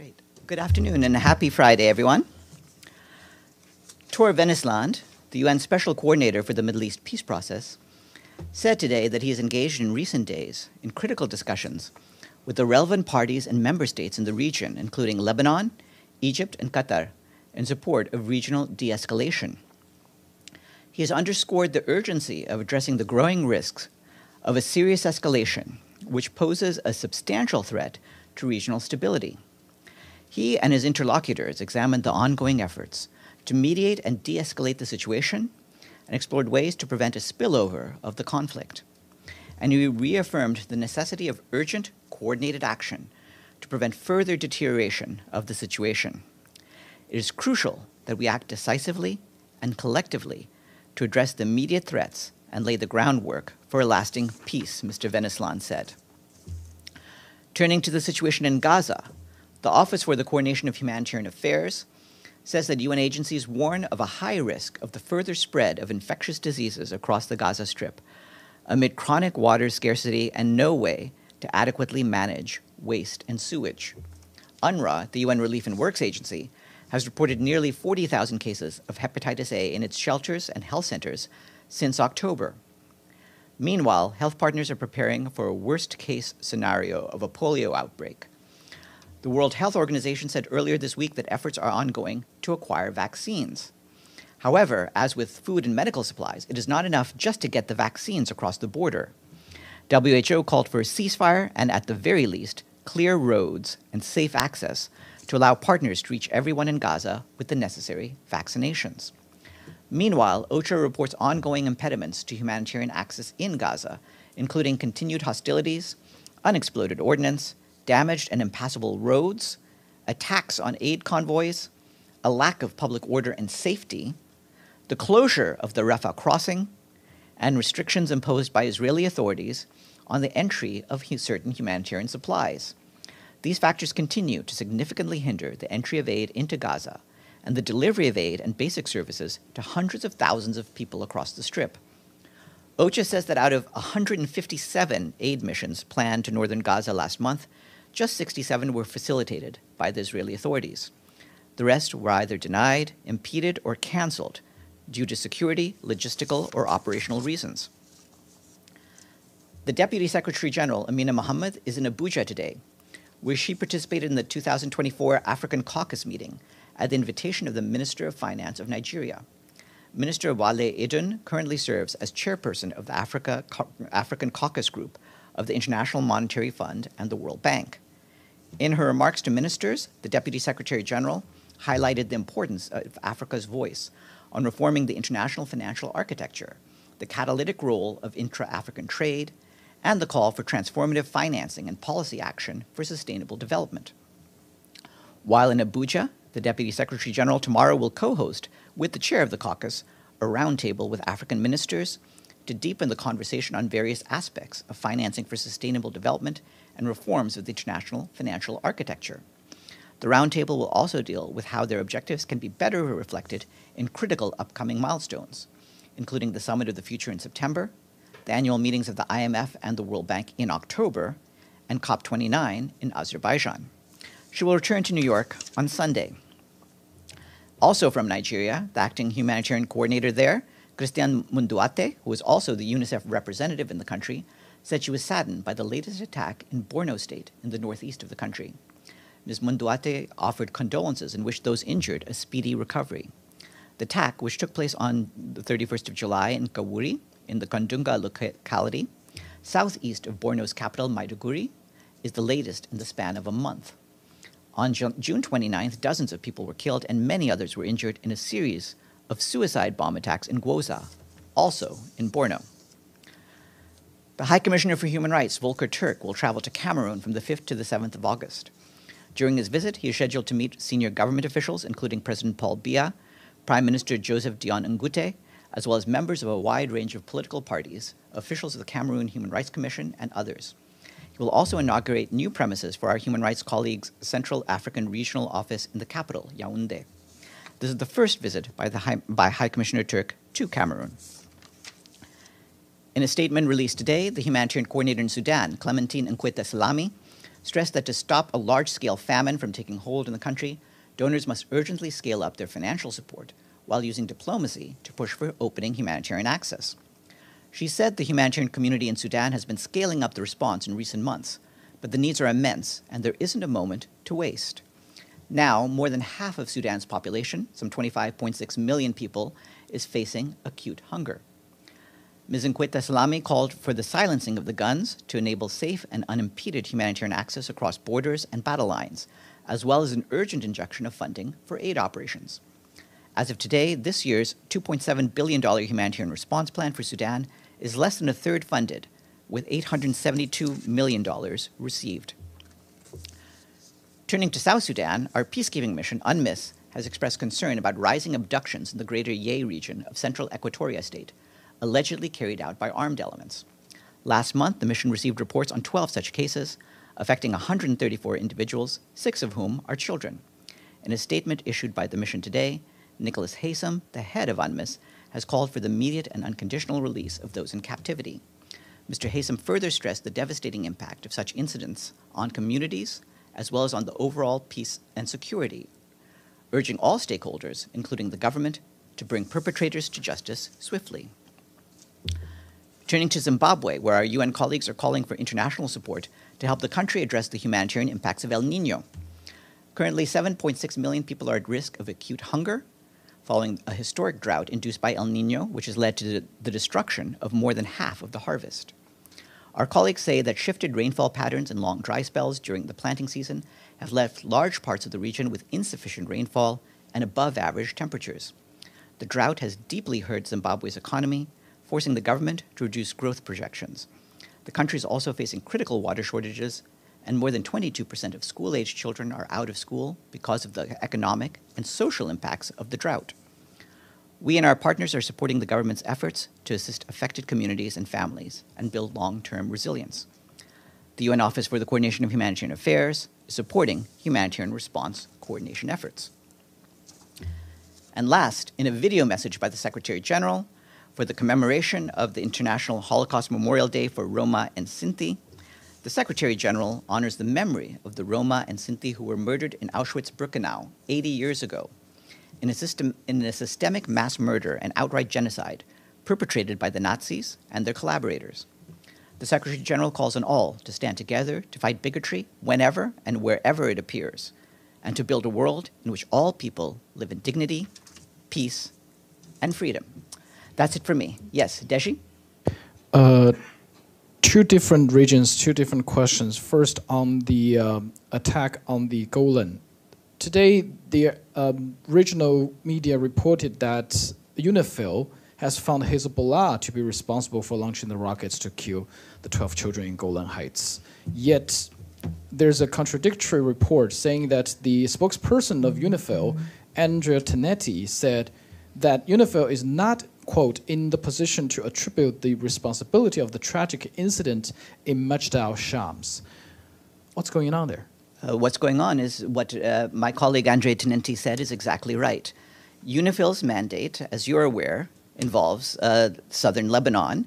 Great. Good afternoon and a happy Friday, everyone. Tor Wennesland, the UN Special Coordinator for the Middle East peace process, said today that he is engaged in recent days in critical discussions with the relevant parties and member states in the region, including Lebanon, Egypt, and Qatar, in support of regional de escalation. He has underscored the urgency of addressing the growing risks of a serious escalation, which poses a substantial threat to regional stability. He and his interlocutors examined the ongoing efforts to mediate and de escalate the situation and explored ways to prevent a spillover of the conflict. And he reaffirmed the necessity of urgent, coordinated action to prevent further deterioration of the situation. It is crucial that we act decisively and collectively to address the immediate threats and lay the groundwork for a lasting peace, Mr. Wennesland said. Turning to the situation in Gaza, the Office for the Coordination of Humanitarian Affairs says that UN agencies warn of a high risk of the further spread of infectious diseases across the Gaza Strip amid chronic water scarcity and no way to adequately manage waste and sewage. UNRWA, the UN Relief and Works Agency, has reported nearly 40,000 cases of hepatitis A in its shelters and health centers since October. Meanwhile, health partners are preparing for a worst case scenario of a polio outbreak. The World Health Organization said earlier this week that efforts are ongoing to acquire vaccines. However, as with food and medical supplies, it is not enough just to get the vaccines across the border. WHO called for a ceasefire and, at the very least, clear roads and safe access to allow partners to reach everyone in Gaza with the necessary vaccinations. Meanwhile, OCHA reports ongoing impediments to humanitarian access in Gaza, including continued hostilities, unexploded ordnance, damaged and impassable roads, attacks on aid convoys, a lack of public order and safety, the closure of the Rafah crossing, and restrictions imposed by Israeli authorities on the entry of certain humanitarian supplies. These factors continue to significantly hinder the entry of aid into Gaza and the delivery of aid and basic services to hundreds of thousands of people across the Strip. OCHA says that out of 157 aid missions planned to northern Gaza last month, just 67 were facilitated by the Israeli authorities. The rest were either denied, impeded, or canceled due to security, logistical, or operational reasons. The Deputy Secretary General, Amina Mohammed, is in Abuja today, where she participated in the 2024 African Caucus meeting at the invitation of the Minister of Finance of Nigeria. Minister Wale Edun currently serves as chairperson of the Africa, African Caucus Group of the International Monetary Fund and the World Bank. In her remarks to ministers, the Deputy Secretary General highlighted the importance of Africa's voice on reforming the international financial architecture, the catalytic role of intra African trade, and the call for transformative financing and policy action for sustainable development. While in Abuja, the Deputy Secretary General tomorrow will co host, with the chair of the caucus, a roundtable with African ministers to deepen the conversation on various aspects of financing for sustainable development and reforms of the international financial architecture. The roundtable will also deal with how their objectives can be better reflected in critical upcoming milestones, including the Summit of the Future in September, the annual meetings of the IMF and the World Bank in October, and COP29 in Azerbaijan. She will return to New York on Sunday. Also from Nigeria, the acting humanitarian coordinator there, Christian Munduate, who is also the UNICEF representative in the country, said she was saddened by the latest attack in Borno State in the northeast of the country. Ms. Munduate offered condolences and wished those injured a speedy recovery. The attack, which took place on the 31st of July in Kawuri, in the Konduga locality, southeast of Borno's capital, Maiduguri, is the latest in the span of a month. On June 29th, dozens of people were killed and many others were injured in a series of suicide bomb attacks in Gwoza, also in Borno. The High Commissioner for Human Rights, Volker Turk, will travel to Cameroon from the 5th to the 7th of August. During his visit, he is scheduled to meet senior government officials, including President Paul Biya, Prime Minister Joseph Dion Ngute, as well as members of a wide range of political parties, officials of the Cameroon Human Rights Commission, and others. He will also inaugurate new premises for our human rights colleagues' Central African Regional Office in the capital, Yaoundé. This is the first visit by, the High, by High Commissioner Turk to Cameroon. In a statement released today, the humanitarian coordinator in Sudan, Clementine Nkweta Salami, stressed that to stop a large scale famine from taking hold in the country, donors must urgently scale up their financial support while using diplomacy to push for opening humanitarian access. She said the humanitarian community in Sudan has been scaling up the response in recent months, but the needs are immense and there isn't a moment to waste. Now, more than half of Sudan's population, some 25.6 million people, is facing acute hunger. Ms. Nkweta Salami called for the silencing of the guns to enable safe and unimpeded humanitarian access across borders and battle lines, as well as an urgent injection of funding for aid operations. As of today, this year's $2.7 billion humanitarian response plan for Sudan is less than a third funded, with $872 million received. Turning to South Sudan, our peacekeeping mission, UNMISS, has expressed concern about rising abductions in the greater Yei region of central Equatoria state, allegedly carried out by armed elements. Last month, the mission received reports on 12 such cases, affecting 134 individuals, six of whom are children. In a statement issued by the mission today, Nicholas Haysom, the head of UNMISS, has called for the immediate and unconditional release of those in captivity. Mr. Haysom further stressed the devastating impact of such incidents on communities as well as on the overall peace and security, urging all stakeholders, including the government, to bring perpetrators to justice swiftly. Turning to Zimbabwe, where our UN colleagues are calling for international support to help the country address the humanitarian impacts of El Nino. Currently, 7.6 million people are at risk of acute hunger following a historic drought induced by El Nino, which has led to the destruction of more than half of the harvest. Our colleagues say that shifted rainfall patterns and long dry spells during the planting season have left large parts of the region with insufficient rainfall and above average temperatures. The drought has deeply hurt Zimbabwe's economy, forcing the government to reduce growth projections. The country is also facing critical water shortages, and more than 22% of school aged children are out of school because of the economic and social impacts of the drought. We and our partners are supporting the government's efforts to assist affected communities and families and build long term resilience. The UN Office for the Coordination of Humanitarian Affairs is supporting humanitarian response coordination efforts. And last, in a video message by the Secretary General for the commemoration of the International Holocaust Memorial Day for Roma and Sinti, the Secretary General honors the memory of the Roma and Sinti who were murdered in Auschwitz Birkenau 80 years ago in a, system, in a systemic mass murder and outright genocide perpetrated by the Nazis and their collaborators. The Secretary General calls on all to stand together to fight bigotry whenever and wherever it appears, and to build a world in which all people live in dignity, peace, and freedom. That's it for me. Yes, Deji? Uh, two different regions, two different questions. First, on the um, attack on the Golan Today, the um, regional media reported that UNIFIL has found Hezbollah to be responsible for launching the rockets to kill the 12 children in Golan Heights. Yet, there's a contradictory report saying that the spokesperson of UNIFIL, Andrea Tenenti, said that UNIFIL is not, quote, in the position to attribute the responsibility of the tragic incident in Majdal Shams. What's going on there? Uh, what's going on is what uh, my colleague Andre Tenenti said is exactly right. UNIFIL's mandate, as you're aware, involves uh, southern Lebanon.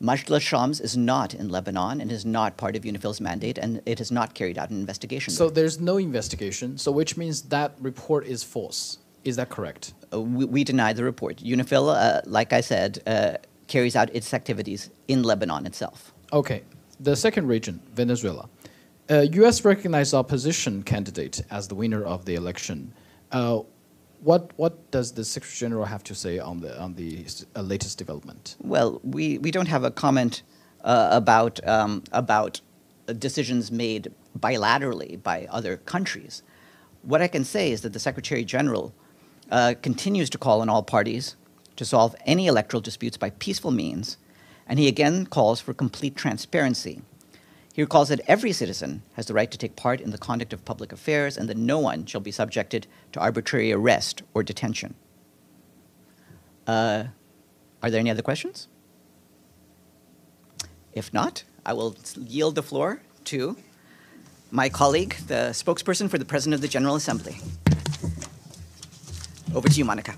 Majdal Shams is not in Lebanon and is not part of UNIFIL's mandate, and it has not carried out an investigation. So there's no investigation, so which means that report is false. Is that correct? Uh, we, we, deny the report. UNIFIL, uh, like I said, uh, carries out its activities in Lebanon itself. Okay. The second region, Venezuela. Uh, U.S. recognized opposition candidate as the winner of the election. Uh, what what does the Secretary General have to say on the on the uh, latest development? Well, we, we don't have a comment uh, about um, about decisions made bilaterally by other countries. What I can say is that the Secretary General uh, continues to call on all parties to solve any electoral disputes by peaceful means, and he again calls for complete transparency he recalls that every citizen has the right to take part in the conduct of public affairs and that no one shall be subjected to arbitrary arrest or detention. Uh, are there any other questions? If not, I will yield the floor to my colleague, the spokesperson for the President of the General Assembly. Over to you, Monica.